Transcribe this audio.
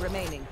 remaining.